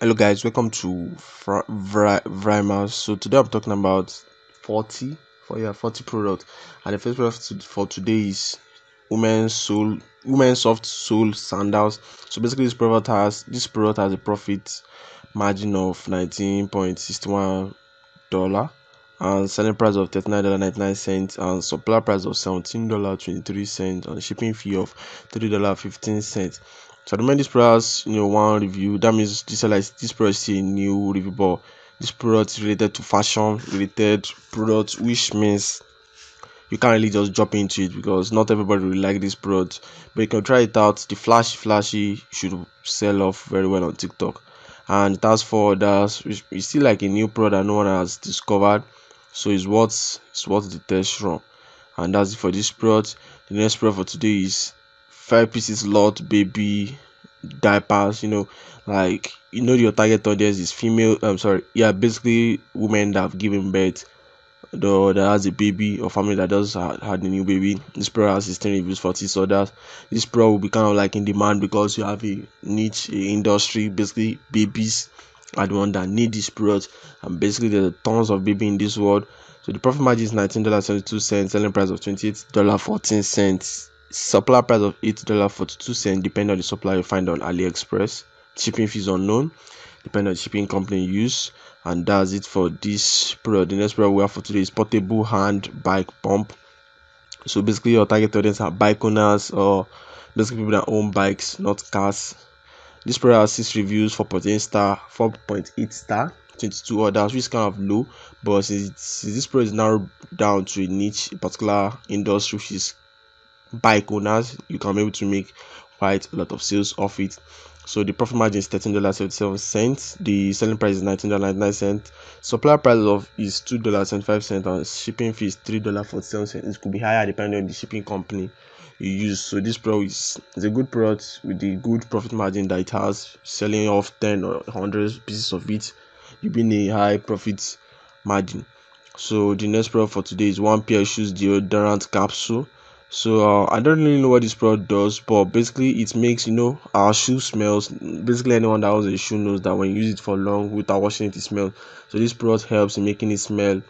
hello guys. Welcome to Vrima. So today i'm talking about 40 for yeah 40 product. And the first product for today is women's soul women's soft sole sandals. So basically this product has this product has a profit margin of 19.61 dollar and selling price of $39.99 and supply price of $17.23 and shipping fee of $3.15 so the this product you know one review that means this like this product is a new review but this product is related to fashion related product which means you can't really just jump into it because not everybody will like this product. But you can try it out. The flashy flashy should sell off very well on tiktok. And it has four others. It's still like a new product no one has discovered. So it's what it's worth the test run. And that's it for this product. The next product for today is five pieces lot baby diapers you know like you know your target audience is female i'm sorry yeah basically women that have given birth. Though that has a baby or family that does had, had a new baby. This product has 16 reviews for this that this product will be kind of like in demand because you have a niche a industry basically babies are the one that need this product. And basically there are tons of baby in this world. So the profit margin is $19.72 selling price of $28.14 supply price of $8.42 depending on the supply you find on AliExpress. Shipping fees unknown, depending on the shipping company use. And that's it for this product. The next product we have for today is portable hand bike pump. So basically your target audience are bike owners or basically people that own bikes, not cars. This product has 6 reviews, 4.8 star, 4.8 star, 22 orders, which is kind of low. But since, since this product is narrowed down to a niche, a particular industry, which is bike owners you can be able to make quite a lot of sales off it. So the profit margin is $13.77 the selling price is $19.99 supply price of is $2.75 and shipping fee is $3.47 it could be higher depending on the shipping company you use. So this product is, is a good product with the good profit margin that it has selling off 10 or 100 pieces of it you been a high profit margin. So the next product for today is one pair shoes deodorant capsule so uh, i don't really know what this product does but basically it makes you know our shoe smells basically anyone that owns a shoe knows that when you use it for long without washing it it smells. So this product helps in making it smell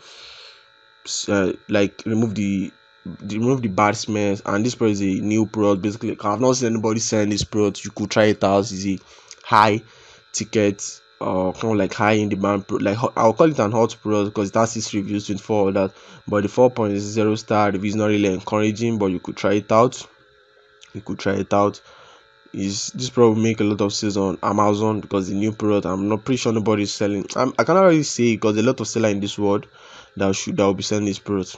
uh, like remove the, remove the bad smells. And this product is a new product. Basically i've not seen anybody selling this product. You could try it out. It's a high ticket uh kind of like high in demand pro- like i'll call it an hot product because it has six reviews 24 of that but the 4.0 star review is not really encouraging but you could try it out. You could try it out. Is this will make a lot of sales on amazon because the new product i'm not pretty sure nobody's selling I'm, i cannot really say because a lot of seller in this world that should that will be selling this product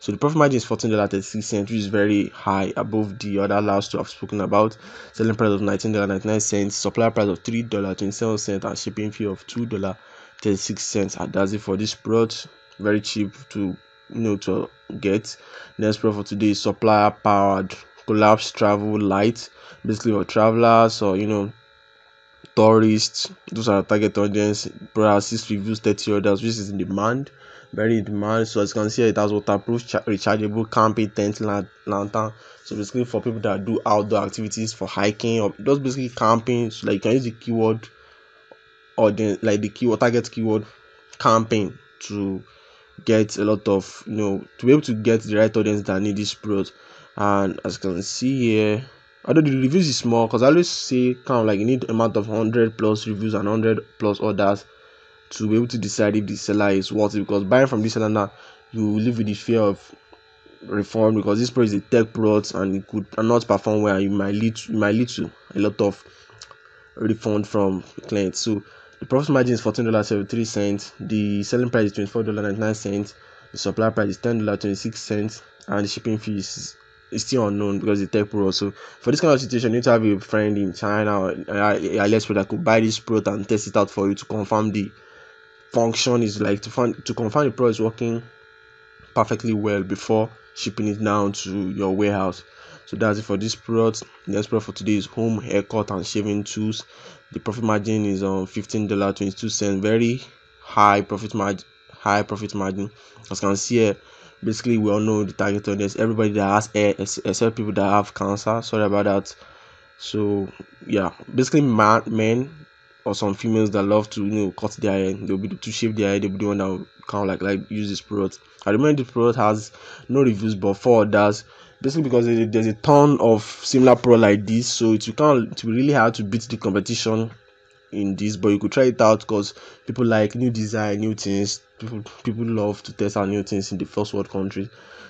so the profit margin is $14.36, which is very high above the other last two I've spoken about. Selling price of $19.99, supply price of $3.27, and shipping fee of $2.36. And that's it for this product. Very cheap to you know to get. Next product for today is supplier powered collapse travel light, basically for travelers or you know tourists. Those are target audience. Product reviews, 30 orders, which is in demand very in demand. So as you can see, it has waterproof, rechargeable camping tent lantern. So basically, for people that do outdoor activities for hiking or just basically camping, so like you can use the keyword or the like the keyword target keyword camping to get a lot of you know to be able to get the right audience that need this product. And as you can see here, although the reviews is small, because I always say kind of like you need amount of 100 plus reviews and 100 plus orders to be able to decide if the seller is worth it because buying from this seller now you live with the fear of refund because this product is a tech product and it could not perform well you might lead to, you might lead to a lot of refund from clients. So the profit margin is $14.73 the selling price is $24.99 the supply price is $10.26 and the shipping fee is, is still unknown because the tech product. So for this kind of situation you need to have a friend in china or uh, let's say that could buy this product and test it out for you to confirm the function is like to find to confirm the product is working perfectly well before shipping it down to your warehouse. So that's it for this product. The next product for today is home haircut and shaving tools. The profit margin is on $15.22 very high profit margin high profit margin. As you can see here basically we all know the target audience. Everybody that has hair except people that have cancer. Sorry about that. So yeah. Basically men or some females that love to you know cut their hair. They'll be to shave their hair they'll be the one that will kind of like like use this product. I remember this product has no reviews but four others basically because there's a ton of similar product like this so it's kind of it's really hard to beat the competition in this but you could try it out because people like new design new things. People people love to test out new things in the first world country.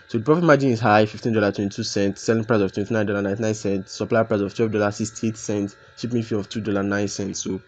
So the profit margin is high $15.22 selling price of $29.99 supply price of $12.68 shipping fee of $2.09 so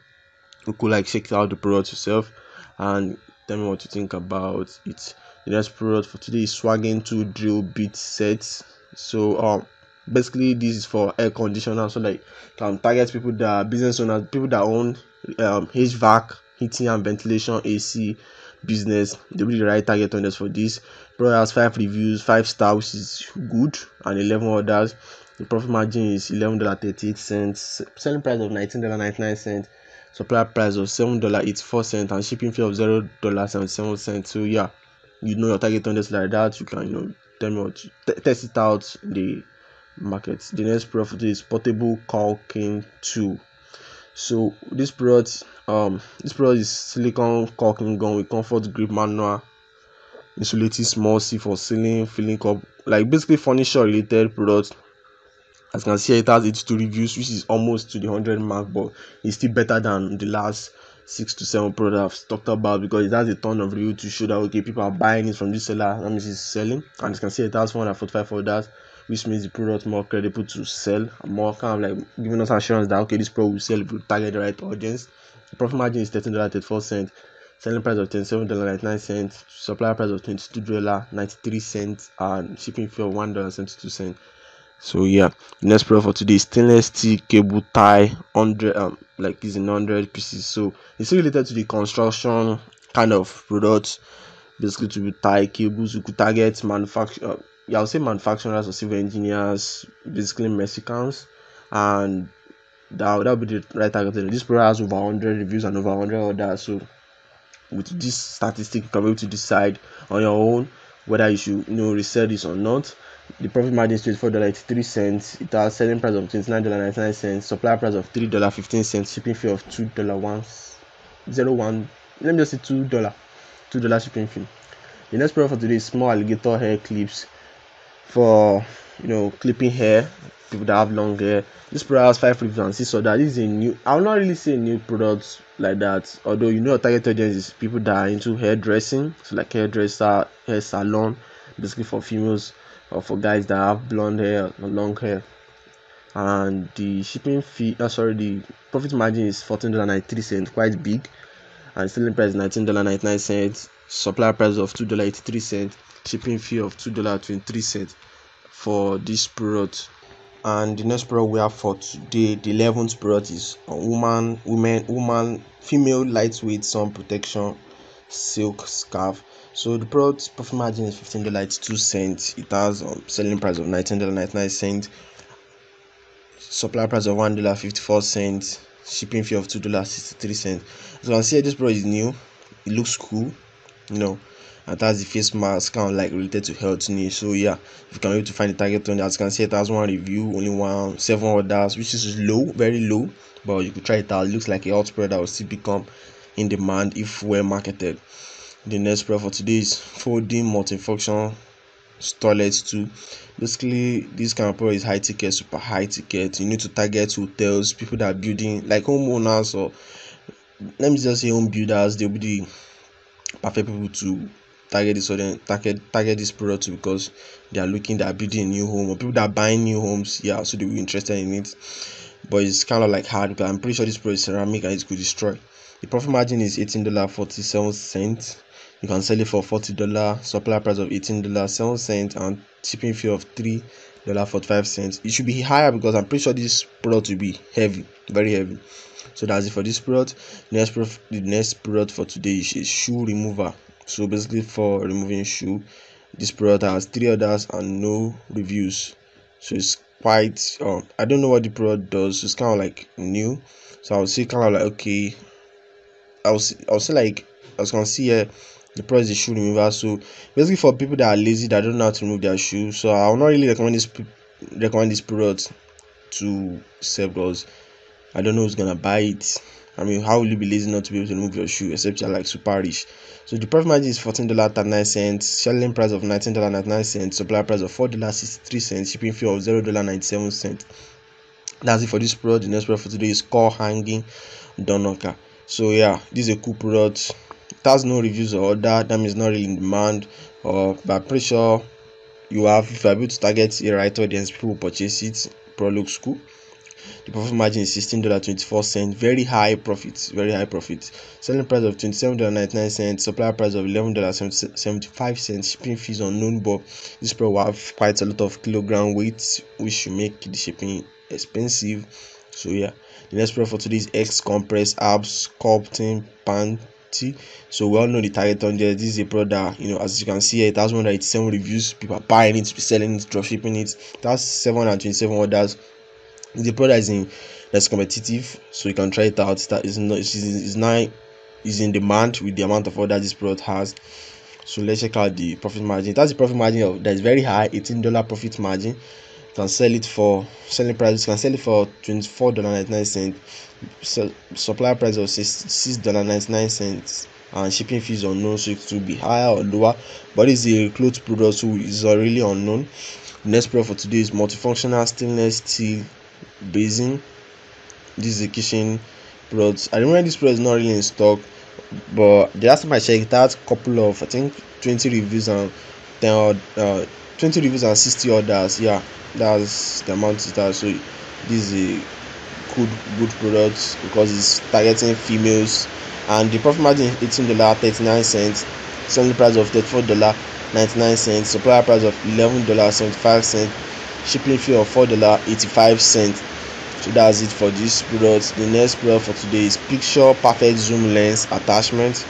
you could like check out the product yourself and tell me what you think about it. The next product for today is swaging tool drill bit sets. So um basically this is for air conditioner. So like can target people that are business owners people that own um, hvac heating and ventilation ac business. They will be the right target audience for this. Product has five reviews five stars which is good and 11 orders. The profit margin is 11 dollar 38 cents. Selling price of 19 dollar 99 cents supply price of 7 dollar 84 cents and shipping fee of 0 dollar 77 cents so yeah you know your target audience like that. You can you know tell me what you, test it out in the market. The next product is portable caulking tool. So this product um this product is silicone caulking gun with comfort grip manual insulating small c for sealing filling cup like basically furniture related product as you can see it has 82 reviews which is almost to the 100 mark but it's still better than the last six to seven products talked about because it has a ton of review to show that okay people are buying it from this seller that means it's selling. And you can see it has 445 orders which makes the product more credible to sell more kind of like giving us assurance that okay this product will sell if we target the right audience. The profit margin is $13.34 selling price of $27.99 supply price of $22.93 and shipping fee of $1.72 so yeah next product for today is stainless steel cable tie 100 um like is in 100 pieces. So it's related to the construction kind of products? Basically to be tie cables you could target manufacture uh, yeah i'll say manufacturers or civil engineers basically mexicans and that that would be the right target. This product has over 100 reviews and over 100 orders. So with this statistic you can be able to decide on your own whether you should you know resell this or not the profit margin is $24.83 cents it has selling price of $29.99 supply price of $3.15 shipping fee of $2.101 let me just say $2 $2 shipping fee. The next product for today is small alligator hair clips for you know clipping hair people that have long hair. This product has five reviews and six that is a new i will not really say new product like that although you know target audience is people that are into hairdressing so like hairdresser hair salon basically for females or for guys that have blonde hair or long hair. And the shipping fee uh, sorry the profit margin is $14.93 quite big. And selling price $19.99 supply price of $2.83 shipping fee of $2.23 for this product. And the next product we have for today the 11th product is a woman women woman female lightweight sun protection silk scarf so the product profit margin is fifteen dollars two cents. It has um, selling price of nineteen dollar ninety nine cents. Supply price of one dollar fifty four cents. Shipping fee of two dollars sixty three cents. As you can see this product is new. It looks cool you know and that's the face mask kind of like related to health news so yeah if you can able to find the target on as you can see it has one review only one seven orders which is low very low but you could try it out. It looks like a hot product that will still become in demand if well marketed the next product for today is folding multifunction toilets too basically this kind of product is high ticket super high ticket. You need to target hotels people that are building like homeowners or let me just say home builders they'll be the perfect people to target this audience target target this product too because they are looking they are building a new home or people that are buying new homes yeah so they will be interested in it. But it's kind of like hard because i'm pretty sure this product is ceramic and it could destroy. The profit margin is 18 dollar 47 cents you can sell it for 40 dollar supply price of 18 dollar 7 cents and shipping fee of 3 dollar 45 cents. It should be higher because i'm pretty sure this product will be heavy very heavy. So that's it for this product. Next product the next product for today is shoe remover. So basically for removing shoe this product has three orders and no reviews. So it's quite um i don't know what the product does. It's kind of like new. So i'll see kind of like okay i'll see i'll say like i was gonna see here the product is shoe remover so basically for people that are lazy that don't know how to remove their shoes so i will not really recommend this recommend this product to sell because i don't know who's gonna buy it I mean, how will you be lazy not to be able to remove your shoe except you're like super rich? So the profit margin is fourteen dollar thirty nine cents, selling price of nineteen dollar ninety nine cents, supply price of four dollar sixty three cents, shipping fee of zero dollar ninety seven cents. That's it for this product. The next product for today is core hanging donoka. So yeah, this is a cool product. It has no reviews or order. That means not really in demand. Or but I'm pretty sure you have if you're able to target a right audience, people will purchase it. Product looks cool. The profit margin is $16.24, very high profit, very high profit. Selling price of $27.99, supplier price of $11.75, shipping fees unknown, but this product will have quite a lot of kilogram weight, which should make the shipping expensive. So yeah, the next product for today is X Compress Abs Sculpting So we all know the target on there. This is a product, you know, as you can see, it has 187 reviews. People are buying it, selling it, drop shipping it. That's 727 orders the product is in that's competitive so you can try it out that is not is not is in demand with the amount of order this product has so let's check out the profit margin that's the profit margin of that is very high 18 dollar profit margin can sell it for selling price can sell it for 24 dollar 99 cent so supply price of six dollar 99 cents. And shipping fees unknown so it will be higher or lower. But it's a clothes product so it's really unknown. Next product for today is multifunctional stainless steel basin. This is a kitchen product. I remember this product is not really in stock but the last time i checked it had couple of i think 20 reviews and 10 uh 20 reviews and 60 orders yeah that's the amount it has so this is a good good product because it's targeting females and the profit margin is 18 dollar 39 cents selling price of 34 dollar 99 cents supplier price of 11 dollar 75 cents shipping fee of four dollar eighty-five cent so that's it for this product. The next product for today is picture perfect zoom lens attachment